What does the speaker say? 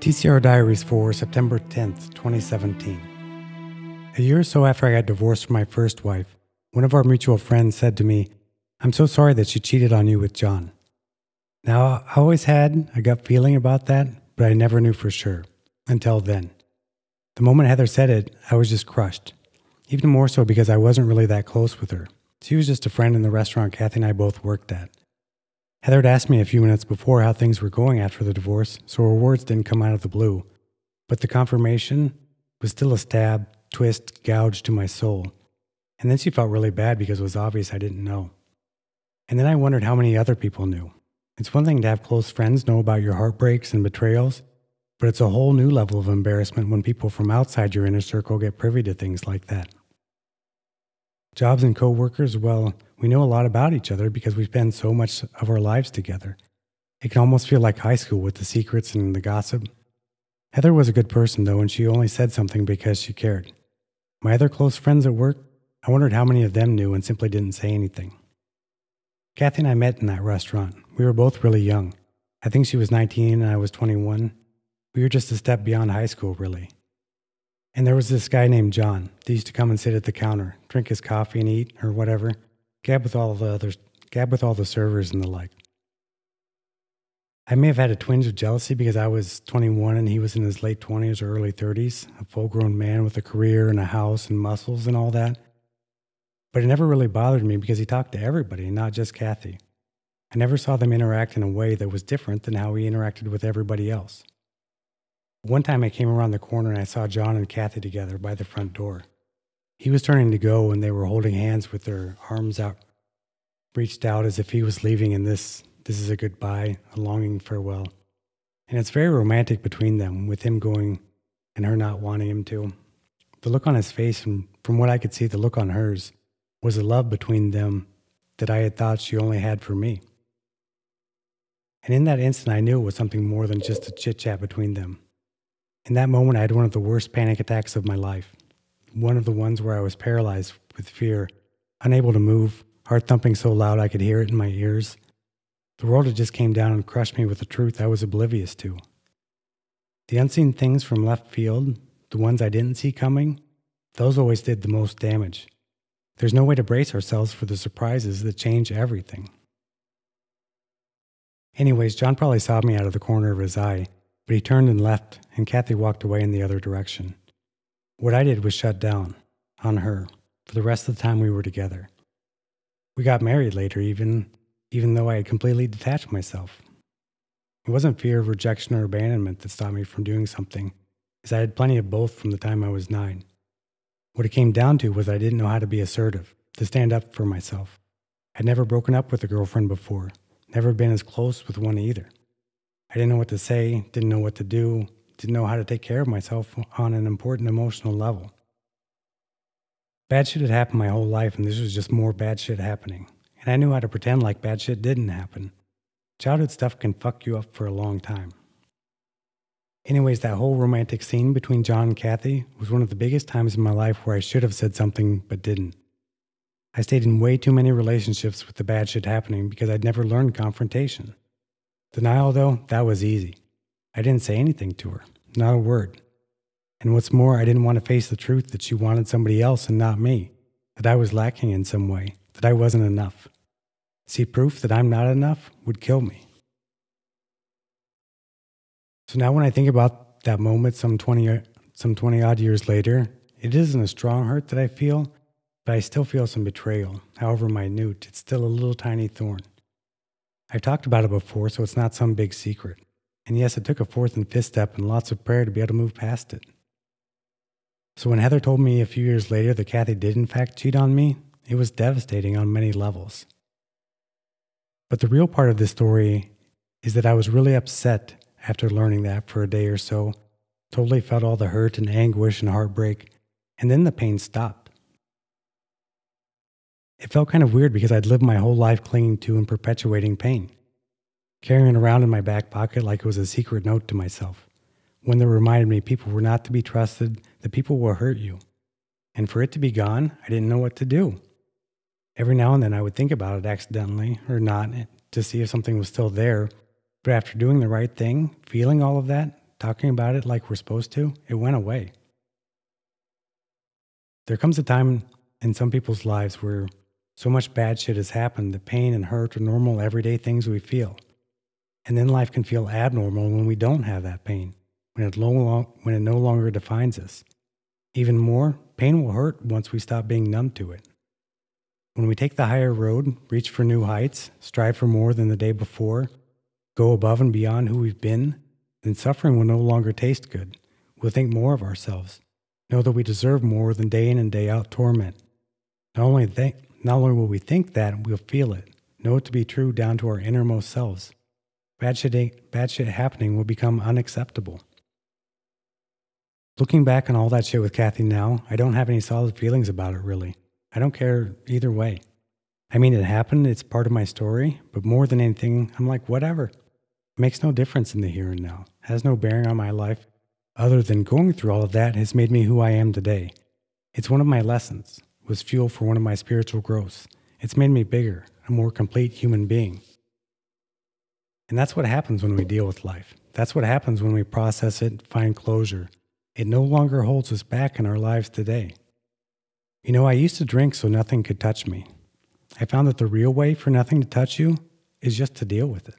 TCR Diaries for September 10th, 2017. A year or so after I got divorced from my first wife, one of our mutual friends said to me, I'm so sorry that she cheated on you with John. Now, I always had a gut feeling about that, but I never knew for sure until then. The moment Heather said it, I was just crushed. Even more so because I wasn't really that close with her. She was just a friend in the restaurant Kathy and I both worked at. Heather had asked me a few minutes before how things were going after the divorce, so her words didn't come out of the blue. But the confirmation was still a stab, twist, gouge to my soul. And then she felt really bad because it was obvious I didn't know. And then I wondered how many other people knew. It's one thing to have close friends know about your heartbreaks and betrayals, but it's a whole new level of embarrassment when people from outside your inner circle get privy to things like that. Jobs and coworkers, well, we know a lot about each other because we spend so much of our lives together. It can almost feel like high school with the secrets and the gossip. Heather was a good person, though, and she only said something because she cared. My other close friends at work, I wondered how many of them knew and simply didn't say anything. Kathy and I met in that restaurant. We were both really young. I think she was 19 and I was 21. We were just a step beyond high school, really. And there was this guy named John that used to come and sit at the counter, drink his coffee and eat or whatever, gab with all the others, gab with all the servers and the like. I may have had a twinge of jealousy because I was 21 and he was in his late 20s or early 30s, a full grown man with a career and a house and muscles and all that. But it never really bothered me because he talked to everybody, not just Kathy. I never saw them interact in a way that was different than how he interacted with everybody else. One time I came around the corner and I saw John and Kathy together by the front door. He was turning to go and they were holding hands with their arms out, reached out as if he was leaving and this, this is a goodbye, a longing farewell. And it's very romantic between them, with him going and her not wanting him to. The look on his face, and from what I could see, the look on hers, was a love between them that I had thought she only had for me. And in that instant, I knew it was something more than just a chit chat between them. In that moment, I had one of the worst panic attacks of my life. One of the ones where I was paralyzed with fear, unable to move, heart thumping so loud I could hear it in my ears. The world had just came down and crushed me with a truth I was oblivious to. The unseen things from left field, the ones I didn't see coming, those always did the most damage. There's no way to brace ourselves for the surprises that change everything. Anyways, John probably saw me out of the corner of his eye, but he turned and left, and Kathy walked away in the other direction. What I did was shut down on her for the rest of the time we were together. We got married later, even, even though I had completely detached myself. It wasn't fear of rejection or abandonment that stopped me from doing something, as I had plenty of both from the time I was nine. What it came down to was I didn't know how to be assertive, to stand up for myself. I'd never broken up with a girlfriend before, never been as close with one either. I didn't know what to say, didn't know what to do, didn't know how to take care of myself on an important emotional level. Bad shit had happened my whole life, and this was just more bad shit happening. And I knew how to pretend like bad shit didn't happen. Childhood stuff can fuck you up for a long time. Anyways, that whole romantic scene between John and Kathy was one of the biggest times in my life where I should have said something but didn't. I stayed in way too many relationships with the bad shit happening because I'd never learned confrontation. Denial, though, that was easy. I didn't say anything to her, not a word. And what's more, I didn't want to face the truth that she wanted somebody else and not me, that I was lacking in some way, that I wasn't enough. See, proof that I'm not enough would kill me. So now when I think about that moment some 20, some 20 odd years later, it isn't a strong hurt that I feel, but I still feel some betrayal. However minute, it's still a little tiny thorn. I've talked about it before, so it's not some big secret. And yes, it took a fourth and fifth step and lots of prayer to be able to move past it. So when Heather told me a few years later that Kathy did in fact cheat on me, it was devastating on many levels. But the real part of this story is that I was really upset after learning that for a day or so, totally felt all the hurt and anguish and heartbreak, and then the pain stopped. It felt kind of weird because I'd lived my whole life clinging to and perpetuating pain, carrying it around in my back pocket like it was a secret note to myself, one that reminded me people were not to be trusted, that people will hurt you. And for it to be gone, I didn't know what to do. Every now and then I would think about it accidentally or not to see if something was still there, But after doing the right thing, feeling all of that, talking about it like we're supposed to, it went away. There comes a time in some people's lives where so much bad shit has happened that pain and hurt are normal everyday things we feel. And then life can feel abnormal when we don't have that pain, when it, lo- when it no longer defines us. Even more, pain will hurt once we stop being numb to it. When we take the higher road, reach for new heights, strive for more than the day before, go above and beyond who we've been, then suffering will no longer taste good. We'll think more of ourselves, know that we deserve more than day in and day out torment. Not only, th- not only will we think that, we'll feel it, know it to be true down to our innermost selves. Bad shit, bad shit happening will become unacceptable. Looking back on all that shit with Kathy now, I don't have any solid feelings about it really. I don't care either way. I mean, it happened, it's part of my story, but more than anything, I'm like, whatever. It makes no difference in the here and now, it has no bearing on my life, other than going through all of that has made me who I am today. It's one of my lessons, was fuel for one of my spiritual growths. It's made me bigger, a more complete human being. And that's what happens when we deal with life. That's what happens when we process it, find closure. It no longer holds us back in our lives today. You know, I used to drink so nothing could touch me. I found that the real way for nothing to touch you is just to deal with it.